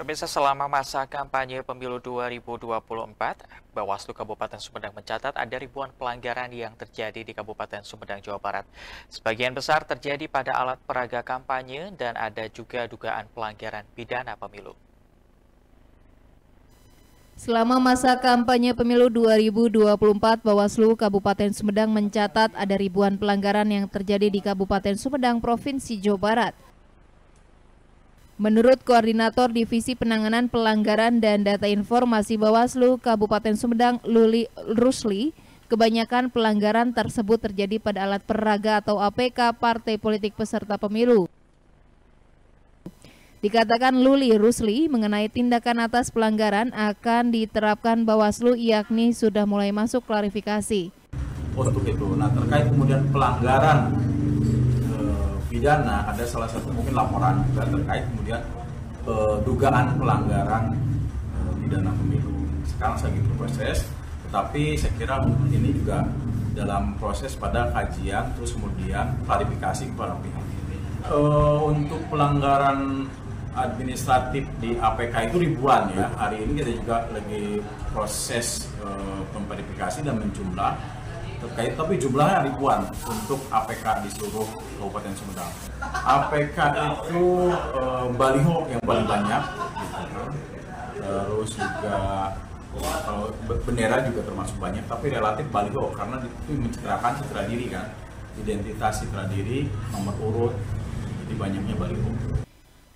Pemirsa selama masa kampanye pemilu 2024, Bawaslu Kabupaten Sumedang mencatat ada ribuan pelanggaran yang terjadi di Kabupaten Sumedang, Jawa Barat. Sebagian besar terjadi pada alat peraga kampanye dan ada juga dugaan pelanggaran pidana pemilu. Selama masa kampanye pemilu 2024, Bawaslu Kabupaten Sumedang mencatat ada ribuan pelanggaran yang terjadi di Kabupaten Sumedang, Provinsi Jawa Barat. Menurut Koordinator Divisi Penanganan Pelanggaran dan Data Informasi Bawaslu Kabupaten Sumedang, Luli Rusli, kebanyakan pelanggaran tersebut terjadi pada alat peraga atau APK partai politik peserta pemilu. Dikatakan Luli Rusli mengenai tindakan atas pelanggaran akan diterapkan Bawaslu yakni sudah mulai masuk klarifikasi. Untuk itu, nah terkait kemudian pelanggaran pidana ada salah satu mungkin laporan juga terkait kemudian eh, dugaan pelanggaran eh, pidana pemilu. Sekarang lagi berproses, tetapi saya kira ini juga dalam proses pada kajian terus kemudian klarifikasi kepada pihak ini. Eh, untuk pelanggaran administratif di APK itu ribuan ya. Hari ini kita juga lagi proses pemverifikasi dan menjumlah terkait tapi jumlahnya ribuan untuk APK di seluruh Kabupaten Sumedang. APK itu e, baliho yang paling banyak, gitu. terus juga kalau bendera juga termasuk banyak, tapi relatif baliho karena itu menceritakan citra diri kan, identitas citra diri, nomor urut, jadi banyaknya baliho.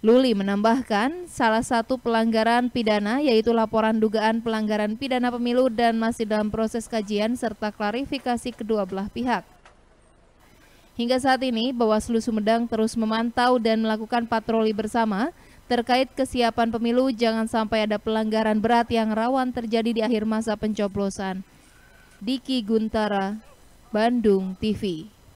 Luli menambahkan, salah satu pelanggaran pidana yaitu laporan dugaan pelanggaran pidana pemilu dan masih dalam proses kajian serta klarifikasi kedua belah pihak. Hingga saat ini, Bawaslu Sumedang terus memantau dan melakukan patroli bersama terkait kesiapan pemilu jangan sampai ada pelanggaran berat yang rawan terjadi di akhir masa pencoblosan. Diki Guntara, Bandung TV